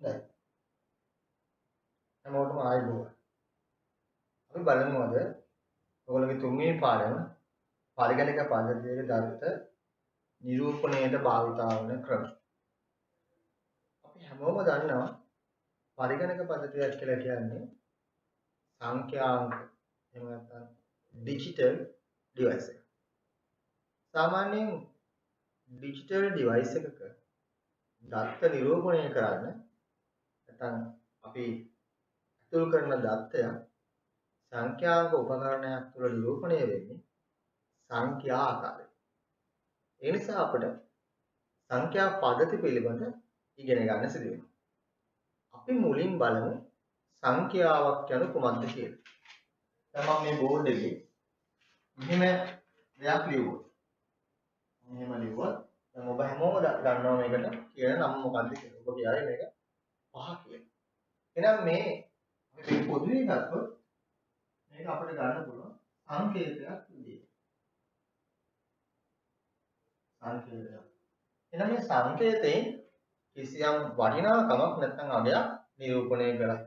හොඳයි. හැමෝටම ආයුබෝවන්. අපි බලමු අද ඔයගොල්ලෝගේ තුන්වෙනි පාඩම පරිගණක පද්ධතියේ දත්ත නිරූපණයට භාවිතා වන ක්‍රම. අපි හැමෝම දන්නවා පරිගණක පද්ධතියක් කියලා කියන්නේ සංඛ්‍යාංක එහෙම නැත්නම් ඩිජිටල් ඩිවයිස් එක. සාමාන්‍යයෙන් ඩිජිටල් ඩිවයිස් එකක දත්ත නිරූපණය කරන්න නැත්නම් අපි ඇතුල් කරන දත්තය සංඛ්‍යාංක උපකරණයක් තුළ නිරූපණය වෙන්නේ සංඛ්‍යා ආකාරයෙන්. ඒ නිසා අපිට සංඛ්‍යා පද්ධති පිළිබඳ ඉගෙන ගන්න සිදු වෙනවා. අපි මුලින් බලමු සංඛ්‍යාවක් යනු කුමක්ද කියලා. දැන් මම මේ බෝඩ් එකේ මෙහෙම දෙයක් ලියුවොත්. මෙහෙම ලියුවොත් දැන් ඔබ හැමෝම දන්නවා මේකට කියන නම මොකක්ද කියලා. ඔබ කියයි මේක පහ කියලා. එහෙනම් මේ අපි මේ පොදුවේ ගත්තොත් මේක අපිට ගන්න පුළුවන් සංකේතයක් විදියට. සංකේතයක්. එහෙනම් මේ සංකේතයෙන් කිසියම් වටිනාකමක් නැත්නම් අගයක් නිරූපණය කරයි.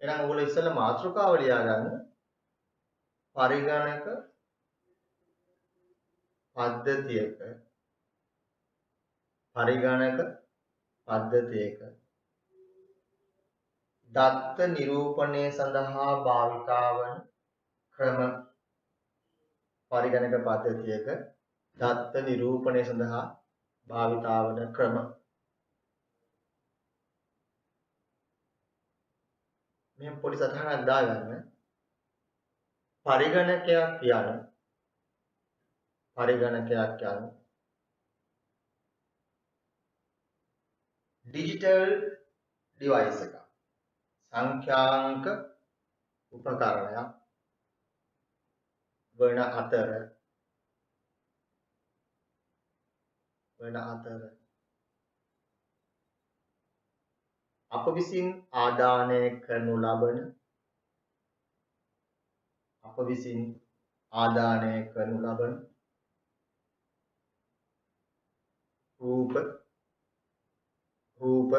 එහෙනම් ඔයගොල්ලෝ ඉස්සෙල්ලා මාතෘකාව ලියා ගන්න. පරිගණක පද්ධතියක පරිගණක පද්ධතියක දත්ත නිරූපණය සඳහා භාවිතා වන ක්‍රම පරිගණක පද්ධතියක දත්ත නිරූපණය සඳහා භාවිතා වන ක්‍රම. මෙහෙම පොඩි සටහනක් දාගන්න. පරිගණකයක් යන පරිගණකයක් යන ඩිජිටල් ඩිවයිස් එකක්. සංඛ්‍යාංක උපකරණයක් වන අතර වන අතර. අප විසින් ආදානය කරනු ලබන අප විසින් ආදානය කරනු ලබන රූප රූප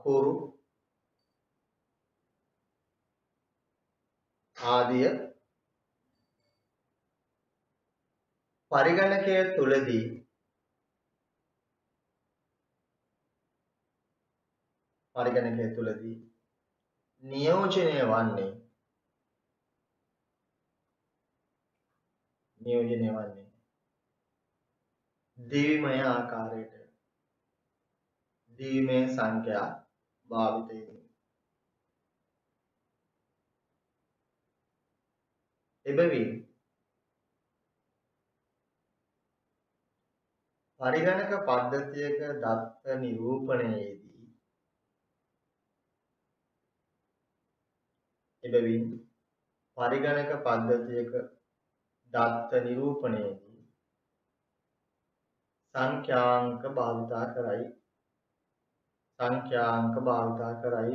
අකුරු ආදිය පරිගණකය තුලදී පරිගණකය තුලදී නියෝජනය වන්නේ නියෝජනය වන්නේ දිවිමය ආකාරයට. දිවිමය සංඛ්‍යා භාවිතයෙන් එබැවින් පරිගණක පද්ධතියක දත්ත නිරූපණයේදී එබැවින් පරිගණක පද්ධතියක දත්ත නිරූපණයේදී සංඛ්‍යාංක භාවිතා කරයි. සංඛ්‍යාංක භාවිතා කරයි.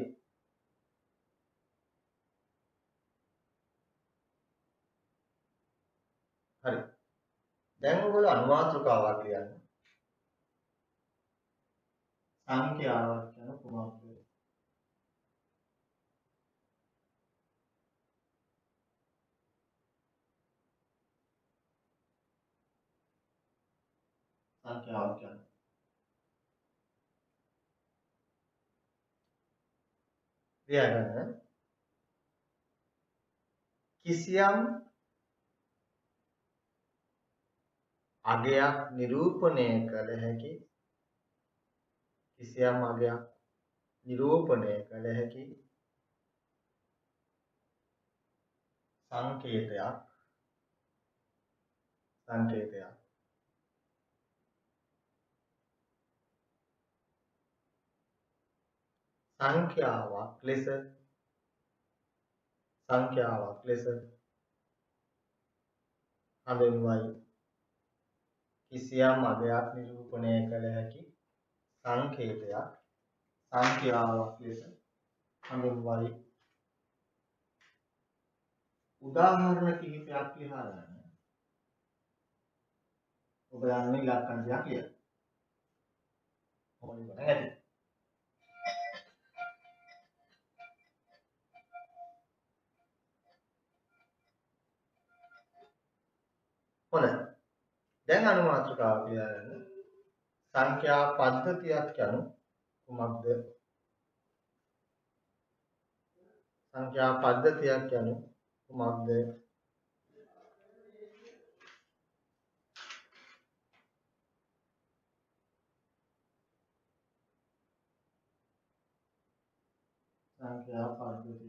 හරි. දැන් ඔයගොල්ලෝ අනුමාත්‍රකාවක් ලියන්න සංඛ්‍යාවක් යන කුමක්ද? සංඛ්‍යාවක් යන ලියගන්න කිසියම් අගයක් නිරූපණය කළ හැකි කිසියම් අගයක් නිරූපණය කළ හැකි සංකේතයක් සංකේතයක් සංඛ්‍යාවක් ලෙස සංඛ්‍යාවක් ලෙස හඳුන්වයි කිසියම් අගයක් නිරූපණය කළ හැකි සංකේතයක් සංඛ්‍යාවක් ලෙස හඳුන්වයි උදාහරණ කිහිපයක් ලියා ගන්න. ඔබ යන්නේ ඉලක්කම් දෙයක් ලියන්න. කොහොමද ඉවර නැති හොඳයි. දැන් අනුමාත්‍රකාව කියලා ගන්න සංඛ්‍යා පද්ධතියක් යනු කුමක්ද? සංඛ්‍යා පද්ධතියක් යනු කුමක්ද? සංඛ්‍යා පද්ධතිය.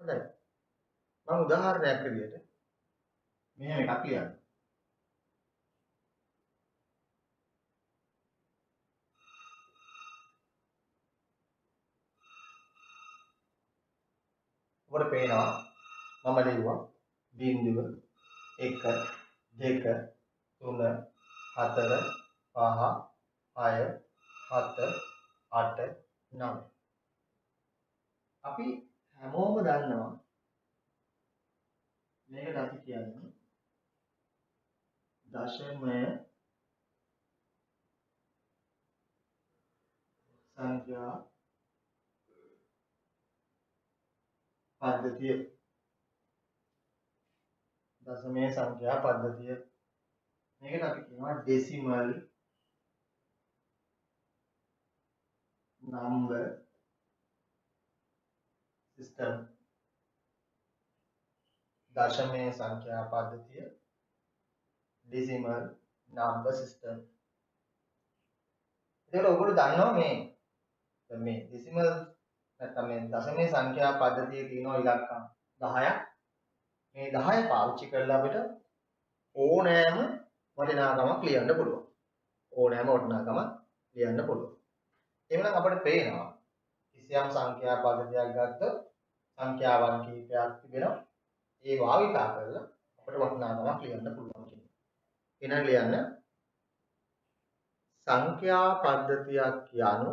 හොඳයි. මම උදාහරණයක් විදිහට මෙහෙම එකක් ලියන්න. ඔබට පේනවා මම ලියුවා බිංදුව 1 2 3 4 5 6 7 8 9 අපි හැමෝම දන්නවා. මේකට අපි කියන්නේ දශමය සංඛ්‍යා පද්ධතිය. දශමය සංඛ්‍යා පද්ධතිය. මේකට අපි කියනවා ඩෙසිමල් number. System දශමය සංඛ්‍යා පද්ධතිය ඩෙසිමල් number system. එතකොට ඔයගොල්ලෝ දන්නවා මේ මේ ඩෙසිමල් නැත්නම් මේ දශමයේ සංඛ්‍යා පද්ධතියේ තියෙන ඉලක්කම් 10ක් මේ 10 පාවිච්චි කරලා අපිට ඕනෑම වටිනාකමක් ලියන්න පුළුවන්. ඕනෑම වටිනාකමක් ලියන්න පුළුවන්. එහෙනම් අපිට පේනවා කිසියම් සංඛ්‍යා පද්ධතියක් ගත්තොත් සංඛ්‍යාවන් කීපයක් තිබෙනවා. ඒ භාවිතා කරලා අපිට වටිනාකමක් ලියන්න පුළුවන් කියන්නේ එහෙනම් ලියන්න සංඛ්‍යා පද්ධතියක් යනු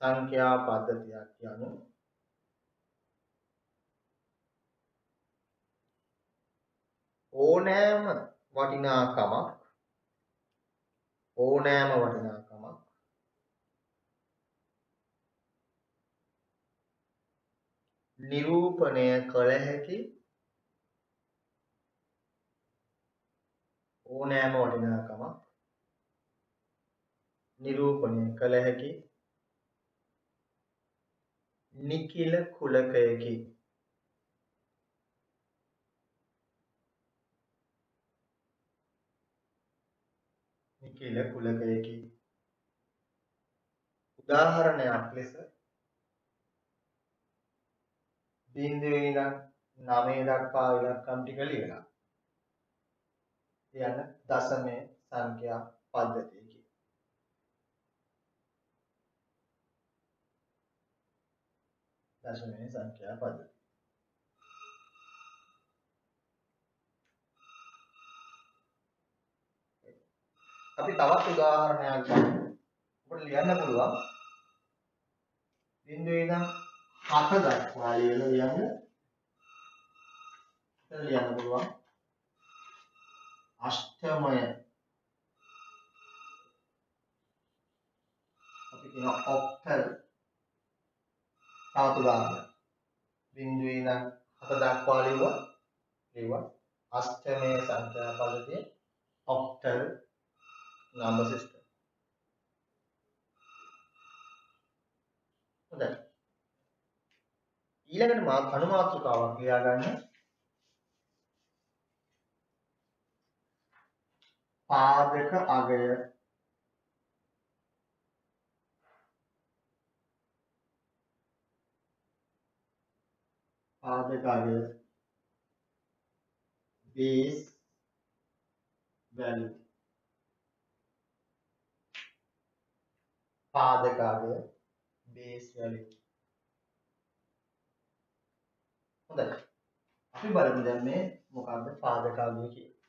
සංඛ්‍යා පද්ධතියක් යනු ඕනෑම වටිනාකමක් ඕනෑම වටිනාකමක් නිරූපණය කළ හැකි ඕනෑම වටිනාකමක් නිරූපණය කළ හැකි නිකිල කුලකයකි. නිකිල කුලකයකි. උදාහරණයක් ලෙස බිඳුවේ ඉඳන් 9 දක්වා ඉලක්කම් ටික ලියලා යන දශමයේ සංඛ්‍යා පද්ධතියකි. දශමයේ සංඛ්‍යා පද්ධතිය. අපි තවත් උදාහරණයක් ගමු. අපිට ලියන්න පුළුවන්. බිඳුවේ ඉඳන් 7 දක්වා ලියන ලියන්න. එතන ලියන්න පුළුවන් අෂ්ටමය අපි කියන ඔක්ටල් තවත් උදාහරණයක්. බිඳුවේ ඉඳන් 7 දක්වා ලියුවා ලියුවා අෂ්ටමය සංඛ්‍යා පද්ධතිය ඔක්ටල් number system. හොඳයි. ඊළඟට මා අනුමාත්‍රකාවක් ලියා ගන්න. පාදක අගය. පාදක අගය. Base value. පාදකාගය බේස් වැලියු හොඳයි. අපි බලමු දැන් මේ මොකක්ද පාදකාංගය කියලා.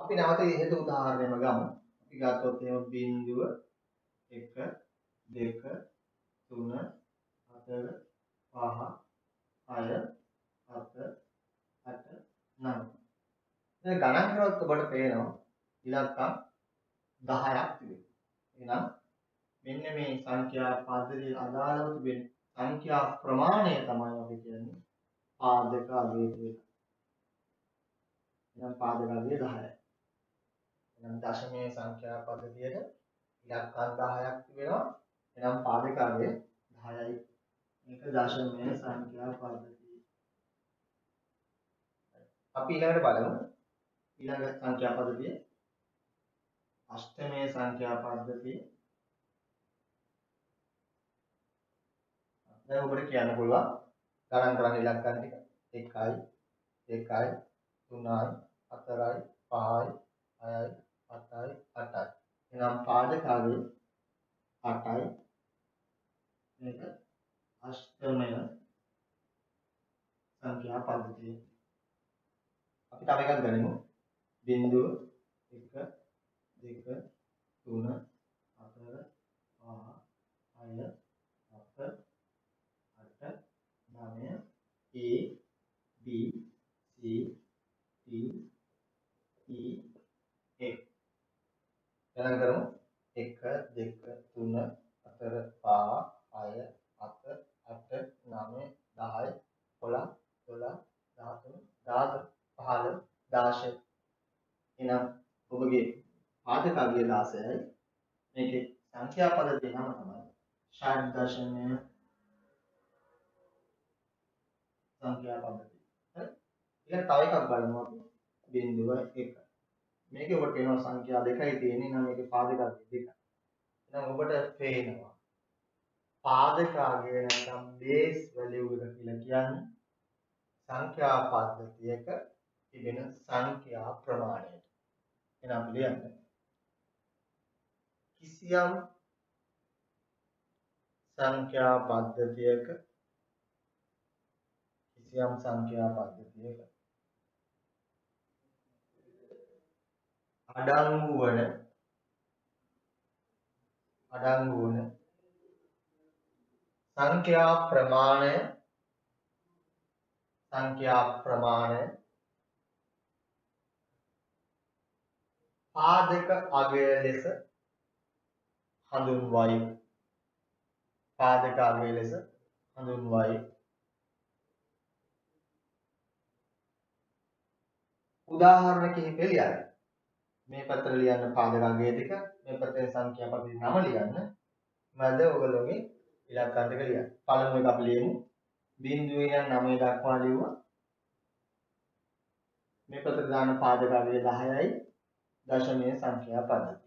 අපි නැවත ඉහත උදාහරණයම ගමු. අපි ගත්තොත් එහෙම බිංදුව 1 2 3 4 5 6 7 8 9 දැන් ගණන් කරොත් ඔබට පේනවා ඉලක්කම් 10ක් තිබෙනවා. එහෙනම් මෙන්න මේ සංඛ්‍යා පද්ධතිය අදාළව තිබෙන සංඛ්‍යා ප්‍රමාණය තමයි අපි කියන්නේ පාදක අගය කියලා. එහෙනම් පාදක අගය 10යි. එහෙනම් දශමයේ සංඛ්‍යා පද්ධතියට ඉලක්කම් 10ක් තිබෙනවා. එහෙනම් පාදක අගය 10යි. මේක දශමයේ සංඛ්‍යා පද්ධතිය. අපි ඊළඟට බලමු ඊළඟ සංඛ්‍යා පද්ධතිය අෂ්ටමයේ සංඛ්‍යා පද්ධතිය දැන් ඔබට කියන්න පුළුවන් ගණන් කරන්න ඉලක්කම් ටික 1යි 2යි 3යි 4යි 5යි 6යි 7යි 8යි එහෙනම් පාදකාවේ 8යි මේක අෂ්ටමය සංඛ්‍යා පද්ධතිය. අපි තව එකක් ගනිමු බිංදුව 1 2 3 4 5 6 A, B, C, D, E, F. ගණන් කරමු. 1 2 3 4 5 6 7 8 9 10 11 12 13 14 15 16 එනම් ඔබගේ පාඨ කවිය 16යි මේකේ සංඛ්‍යා පද දෙකම තමයි. 6.1 ඊළඟ තව එකක් බලමු අපි. බිංදුව 1. මේකේ ඔබට පේනවා සංඛ්‍යා දෙකයි තියෙන්නේ නම් මේකේ පාදක දෙකයි. එහෙනම් ඔබට පේනවා පාදක අගය නැත්නම් බේස් වැලියු එක කියලා කියන්නේ සංඛ්‍යා පද්ධතියක තිබෙන සංඛ්‍යා ප්‍රමාණයට. එහෙනම් අපි ලියන්න. කිසියම් සංඛ්‍යා පද්ධතියක කිසියම් සංඛ්‍යා පද්ධතියක අඩංගු වන අඩංගු වන සංඛ්‍යා ප්‍රමාණය. සංඛ්‍යා ප්‍රමාණය. පාදක අගය ලෙස හඳුන්වයි. පාදක අගය ලෙස හඳුන්වයි. උදාහරණ කිහිපය ලියන්න. මේ පැත්තට ලියන්න පාදක අගය දෙක, මේ පැත්තේ සංඛ්‍යා පද්ධති නම ලියන්න. මැද ඔයගොල්ලෝගේ ඉලක්කම් ටික ලියන්න. පළමු එක අපි ලියමු. බිංදුවේ ඉඳන් 9 දක්වා ලියුවා. මේ පැත්තට දාන පාදක අගය 10යි. දශමයේ සංඛ්‍යා පද්ධතිය.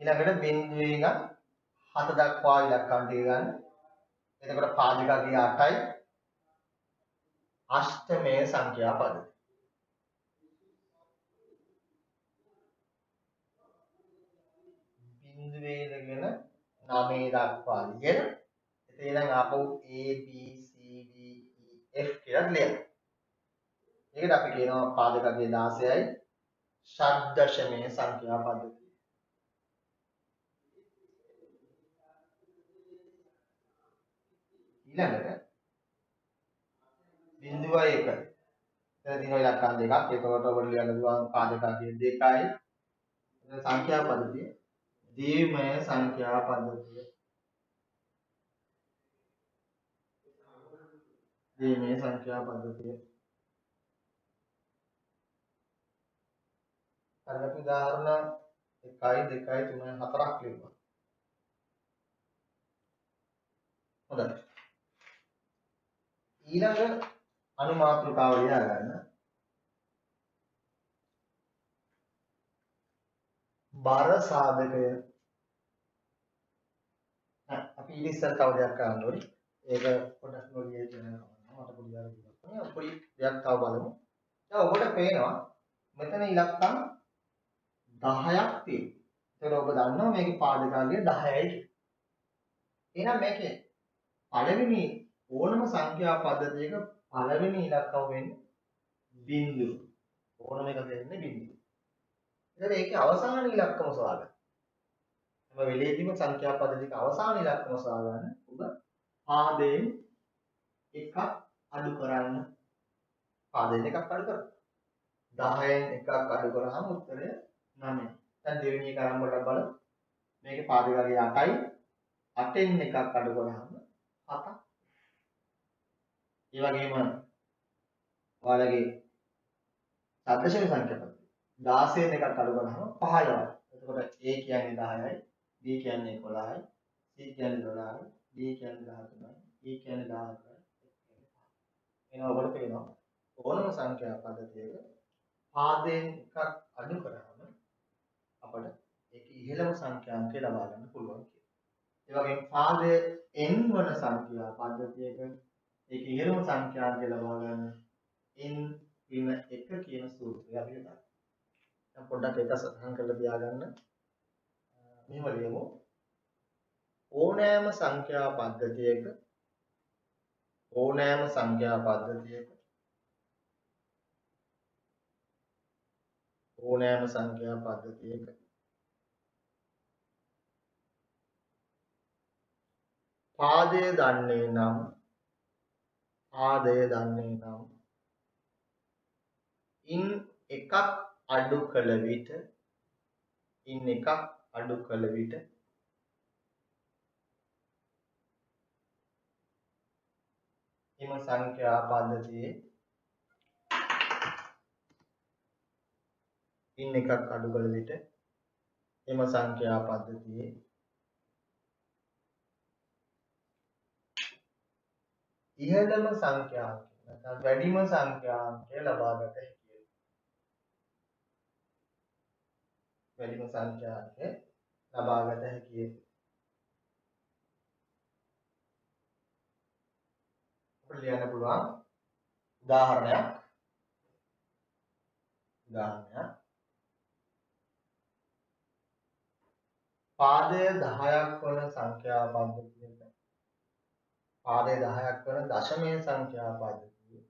ඊළඟට බිංදුවේ ඉඳන් 7 දක්වා ඉලක්කම් ටික ගන්න. එතකොට පාදක අගය 8යි. අෂ්ටමය සංඛ්‍යා පද. බිංදුවේ ඉඳගෙන 9 දක්වා ලියන. එතන ඉඳන් ආපහු A B C D E F කියලා ලියන්න. ඒකට අපි කියනවා පාදකගේ 16යි ෂඩ්දශමය සංඛ්‍යා පද්ධතිය. ඊළඟට බිඳුවයි එක. එතන තියෙනවා ඉලක්කම් දෙකක්. ඒකවට ඔබට ලියන්න පුළුවන් පාදක අගය දෙකයි. එතන සංඛ්‍යා පද්ධතිය. දීමය සංඛ්‍යා පද්ධතිය. දීමය සංඛ්‍යා පද්ධතිය. අරකට උදාහරණ 1යි 2යි 3යි 4ක් ලියුවා. හොඳයි. ඊළඟ අනුමාත්‍රකාව ලියා ගන්න. බර සාධකය අපි ඊට ඉස්සර තව දෙයක් කරන්න ඕනේ. ඒක පොඩ්ඩක් නොලිය කියන මට පොඩි ආරම්භයක් තියෙනවා. පොඩි දෙයක් තව බලමු. දැන් ඔබට පේනවා මෙතන ඉලක්කම් 10ක් තියෙනවා. ඒතර ඔබ දන්නවා මේකේ පාදකාලිය 10යි කියලා. එහෙනම් මේකේ පළවෙනි ඕනම සංඛ්‍යා පද්ධතියක පළවෙනි ඉලක්කම වෙන්නේ බිංදුව. ඕනම එකක වෙන්නේ බිංදුව. ඊට ඒකේ අවසාන ඉලක්කම සොයාගන්න. හැම වෙලේදීම සංඛ්‍යා පද්ධතියක අවසාන ඉලක්කම සොයාගන්න ඔබ පාදයෙන් එකක් අඩු කරන්න පාදයෙන් එකක් අඩු කරා. 10න් එකක් අඩු කරාම උත්තරය 9. දැන් දෙවෙනි එක අරන් බලලා බලමු. මේකේ පාද වර්ගය 8යි. 8න් එකක් අඩු කරාම 7ක්. ඒ වගේම ඔයාලගේ සද්දශන සංඛ්‍යා පද්ධතිය 16න් එකක් අඩු කරාම 5යි. එතකොට A කියන්නේ 10යි, B කියන්නේ 11යි, C කියන්නේ 12යි, D කියන්නේ 13යි, E කියන්නේ 14යි. එනවා ඔබට පේනවා ඕනම සංඛ්‍යා පද්ධතියක පාදයෙන් එකක් අඩු කරාම අපට ඒක ඉහළම සංඛ්‍යාංකය ලබා ගන්න පුළුවන් කියලා. ඒ වගේම පාදයේ n වන සංඛ්‍යා පද්ධතියක ඒක ඉහළම සංඛ්‍යාංකය ලබා ගන්න n වින 1 කියන සූත්‍රය අපි ගන්නවා. දැන් පොඩ්ඩක් ඒක සඳහන් කරලා තියාගන්න. මෙහෙම ලියමු. ඕනෑම සංඛ්‍යා පද්ධතියක ඕනෑම සංඛ්‍යා පද්ධතියක ඕනෑම සංඛ්‍යා පද්ධතියක පාදය දන්නේ නම් පාදය දන්නේ නම් ඉන් එකක් අඩු කළ විට ඉන් එකක් අඩු කළ විට එම සංඛ්‍යා පද්ධතියේ ඉන් එකක් අඩු කළ විට එම සංඛ්‍යා පද්ධතියේ ඉහළම සංඛ්‍යාංකය නැත්නම් වැඩිම සංඛ්‍යාංකය ලබා ගත හැකියි. වැඩිම සංඛ්‍යාංකය ලබා ගත හැකියි. අපිට ලියන්න පුළුවන් උදාහරණයක් උදාහරණයක් පාදය 10ක් වන සංඛ්‍යා පද්ධතියක පාදය 10ක් වන දශමය සංඛ්‍යා පද්ධතිය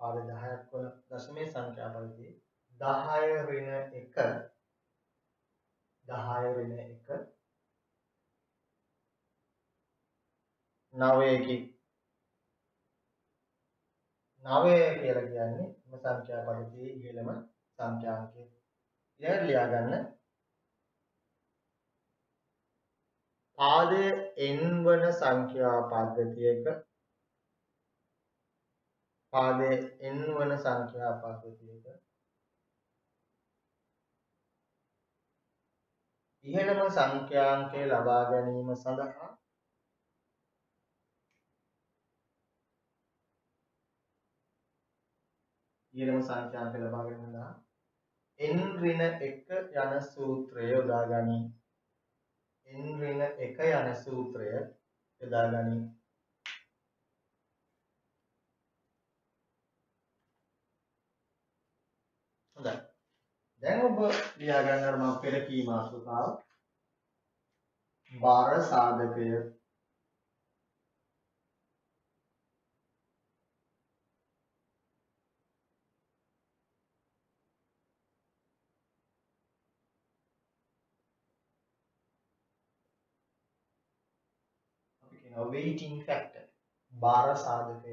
පාදය 10ක් වන දශමය සංඛ්‍යා පද්ධතිය 10 ඍණ 1 10 ඍණ 1 නවයකි. නවය කියලා කියන්නේ මේ සංඛ්‍යා පද්ධතියේ ඉහළම සංඛ්‍යාංකය. ඊළඟට ලියා ගන්න පාදය n වන සංඛ්‍යා පද්ධතියක පාදය n වන සංඛ්‍යා පද්ධතියක ඉහළම සංඛ්‍යාංකය ලබා ගැනීම සඳහා ඉහළම සංඛ්‍යාංක ලබා ගැනීම සඳහා n ඍණ 1 යන සූත්‍රය යොදා ගනී. N ඍණ 1 යන සූත්‍රය යොදා ගනී. හොඳයි. දැන් ඔබ ලියා ගන්න අර මම පෙර කී මාතෘකාව බාර සාධකය අපි කියනවා weighting factor බාර සාධකය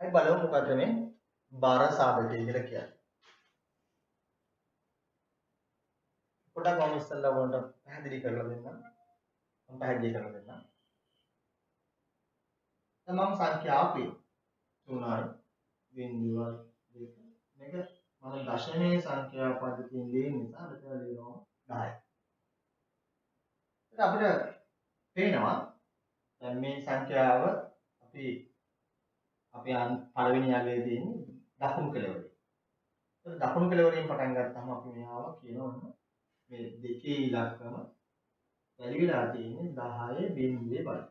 අපි බලමු මොකද මේ බාර සාධකය කියලා කියන්නේ පොඩක් මම ඉස්සෙල්ලා ඔයාලට පැහැදිලි කරලා දෙන්නම් මම පැහැදිලි කරලා දෙන්නම් දැන් මම සංඛ්‍යා අපේ 3යි බිංදුවයි දෙක මේක මම දශමයේ සංඛ්‍යා පද්ධතියෙන් ලියන නිසා මෙතන ලියනවා 10යි අපිට පේනවා දැන් මේ සංඛ්‍යාව අපි අපි පළවෙනි යාලේ තියෙන්නේ දකුණු කෙළවරේ. ඒක දකුණු කෙළවරෙන් පටන් ගත්තාම අපි මෙයාව කියනවා මේ දෙකේ ඉලක්කම වැඩි වෙලා තියෙන්නේ 10 බිංදුවේ බලය.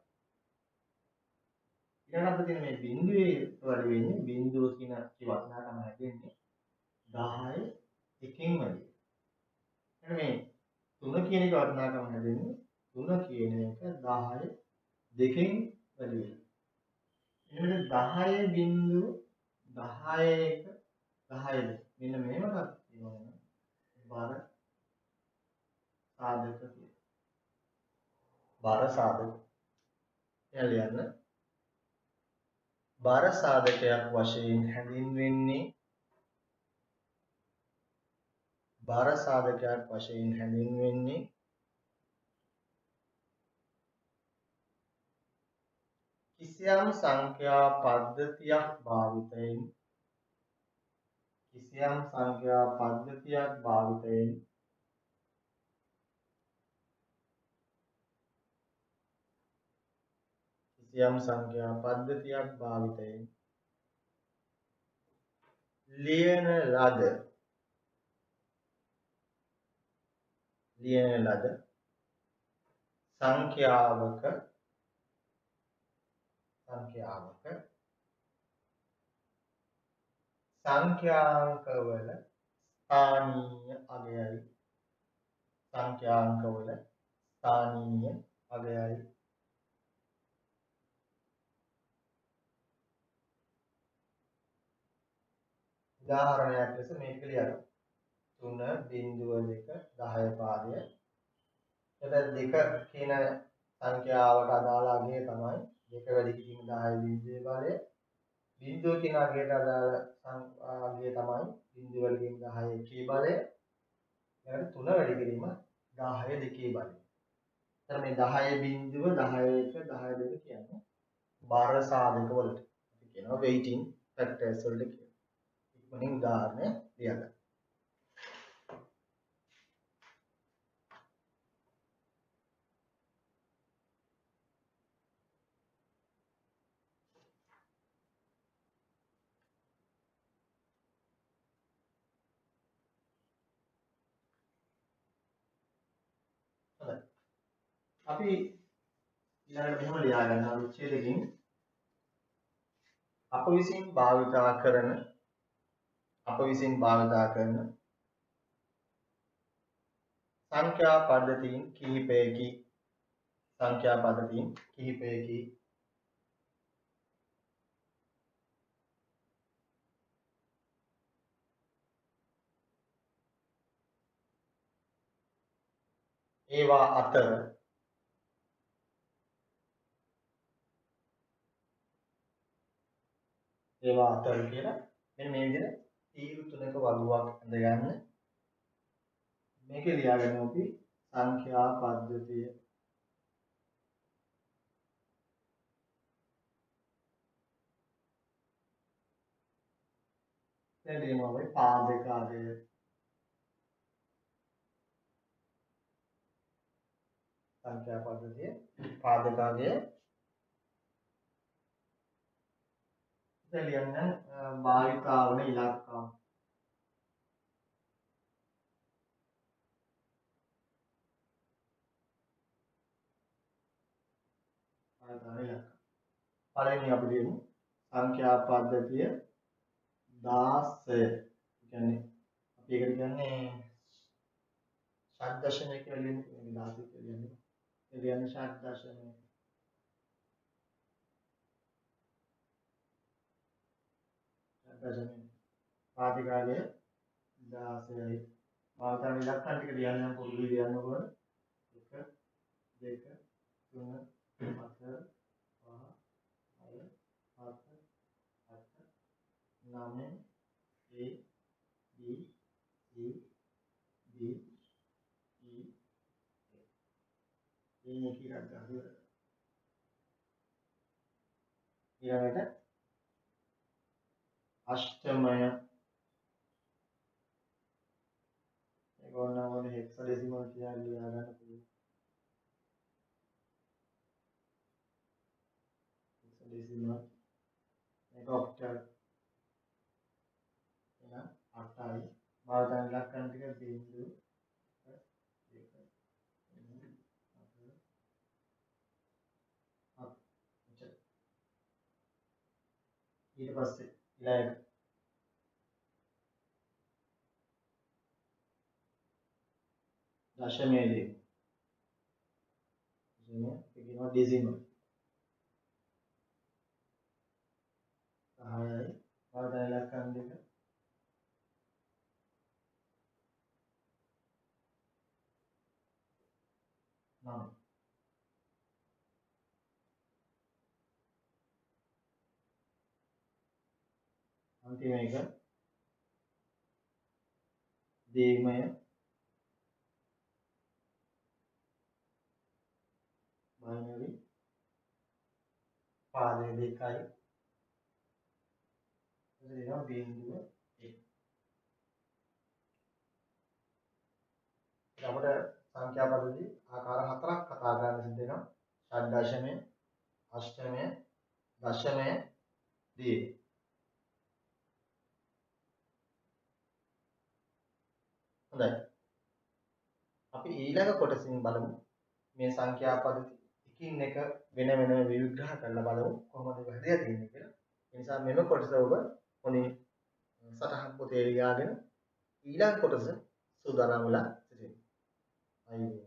ඊළඟට අපිට තියෙන මේ බිංදුවේ වැඩි වෙන්නේ බිංදුව කියන වටිනාකම හැදෙන්නේ 10 එකෙන් වැඩි. එතන මේ 3 කියන එක වටිනාකම හැදෙන්නේ 3 කියන එක 10 දෙකෙන් වැඩි වෙනවා. එනකොට 10 බිංදුව 10 එක 10 මෙන්න මේව එකක් තියෙනවා බර සාධක කියලා. බර සාධක එයා ලියන්න බර සාධකයක් වශයෙන් හැඳින්වෙන්නේ බර සාධකයක් වශයෙන් හැඳින්වෙන්නේ කිසියම් සංඛ්‍යා පද්ධතියක් භාවිතයෙන් කිසියම් සංඛ්‍යා පද්ධතියක් භාවිතයෙන් කිසියම් සංඛ්‍යා පද්ධතියක් භාවිතයෙන් ලියන ලද ලියන ලද සංඛ්‍යාවක සංඛ්‍යාවක. සංඛ්‍යාංකවල ස්ථානීය අගයයි. සංඛ්‍යාංකවල ස්ථානීය අගයයි. උදාහරණයක් ලෙස මේක ලියන්න. 3 බිංදුව 2 10 පාදය. එතන 2 කියන සංඛ්‍යාවට අදාළ අගය තමයි 2 වැඩි කිරීම 10 බිංදුවේ බලය. බිංදුව කියන අගයට අදාළ අගය තමයි බිංදුව වැඩි කිරීම 10 එකේ බලය. ඊළඟට 3 වැඩි කිරීම 10 දෙකේ බලය. එතන මේ 10 බිංදුව 10 1 10 2 කියන්නේ බර සාධක වලට. අපි කියනවා weighting factors වලට කියනවා ඉක්මනින් උදාහරණය ලියගන්න. හොඳයි. අපි ඊළඟට මෙහෙම ලියා ගන්නවා විච්ඡේදකින්. අප විසින් භාවිතා කරන අප විසින් භාවිතා කරන සංඛ්‍යා පද්ධතීන් කිහිපයකි. සංඛ්‍යා පද්ධතීන් කිහිපයකි. ඒවා අතර ඒවා අතර කියලා මෙන්න මේ විදිහට තීරු තුනක වගුවක් ඇඳගන්න. මේකේ ලියාගන්න අපි සංඛ්‍යා පද්ධතිය. දැන් ලියමු අපි පාදක අගය සංඛ්‍යා පද්ධතිය. පාදක අගය දැන් ලියන්න භාවිතා වන ඉලක්කම්. භාවිතා වන ඉලක්කම්. පළවෙනි අපි ලියමු සංඛ්‍යා පද්ධතිය 16 කියන්නේ අපි ඒකට කියන්නේ ෂඩ් දශමය කියලා ලියමු. 16 කියලා ලියන්නේ. ඒ කියන්නේ ෂඩ් දශමය දශමය පාතිකාලය 16යි භාවිතාන ඉලක්කම් ටික ලියන්න පුරුදු ලියන්න ඕන. 1 2 3 4 5 6 7 8 9 A B C D E මේ කීයක් ගහුවා ඊළඟට අෂ්ටමය ඒක ඕන ඕනේ හෙක්සඩෙසිමල් කියලා ලියා ගන්න පුළුවන් හෙක්සඩෙසිමල් මේක ඔක්ටල් එහෙනම් 8යි භාවිතන ඉලක්කම් ටික බිංදු දෙක තුන හතර හත් ඊට පස්සේ ඊළඟ දශමයේදී දශමය කියනවා ඩෙසිමල් 10යි භාවිතන ඉලක්කම් දෙක නම අන්තිම එක. දීමය. බයිනරි පාදය දෙකයි. දෙනවා බිඳුව අපට සංඛ්‍යා පද්ධති ආකාර හතරක් කතා කරන්න සිද්ධ වෙනවා. ෂඩ්දශමය, අෂ්ටමය, දශමය, දී. හොඳයි. අපි ඊළඟ කොටසින් බලමු මේ සංඛ්‍යා පද්ධති එකින් එක වෙන වෙනම විග්‍රහ කරලා බලමු කොහොමද ඒක හැදලා තියෙන්නේ කියලා. ඒ නිසා මෙම කොටස ඔබ හොඳින් සටහන් පොතේ ලියාගෙන ඊළඟ කොටස සූදානම් වෙලා සිටින්න. අයියෝ